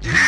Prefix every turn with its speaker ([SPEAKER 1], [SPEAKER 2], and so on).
[SPEAKER 1] Yeah!